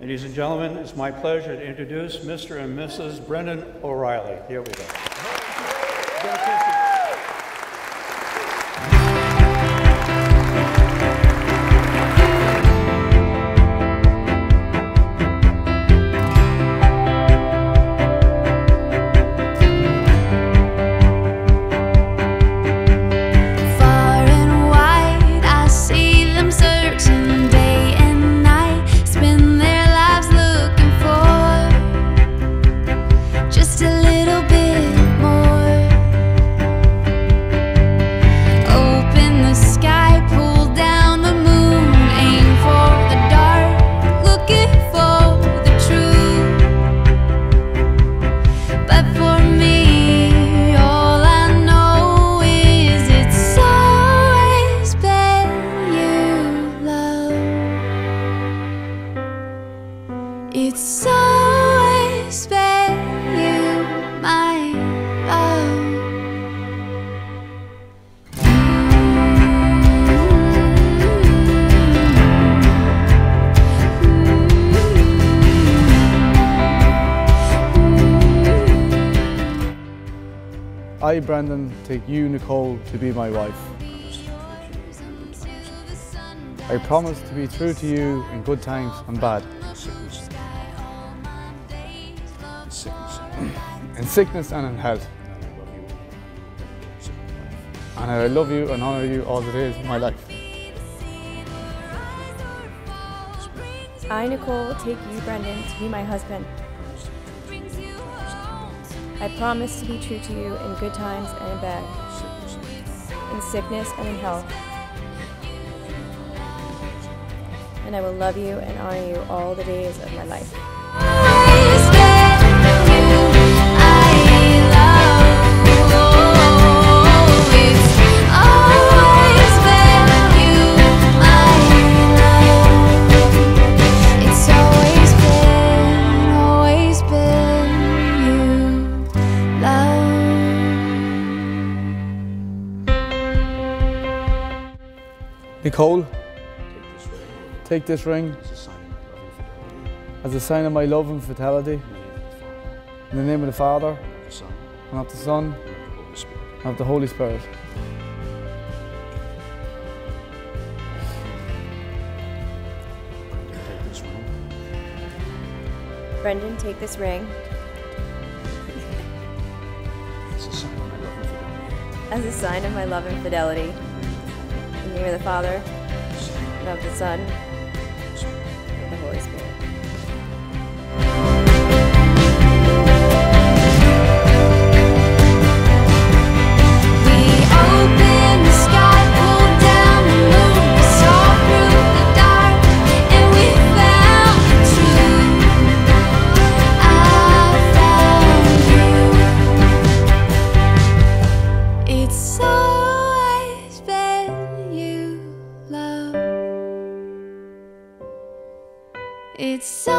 Ladies and gentlemen, it's my pleasure to introduce Mr. and Mrs. Brenden O'Reilly. Here we go. It's always been you, my love. I, Brenden, take you, Nicole, to be my wife. I promise to be true to you in good times and bad, in sickness and in health. And I love you and honour you all the days of my life. I, Nicole, take you, Brenden, to be my husband. I promise to be true to you in good times and in bad, in sickness and in health. And I will love you and honor you all the days of my life. Nicole, take this ring as a sign of my love and fidelity. In the name of the Father, and of the Son, and of the Holy Spirit. Brenden, take this ring as a sign of my love and fidelity. The name of the Father, and of the Son, It's so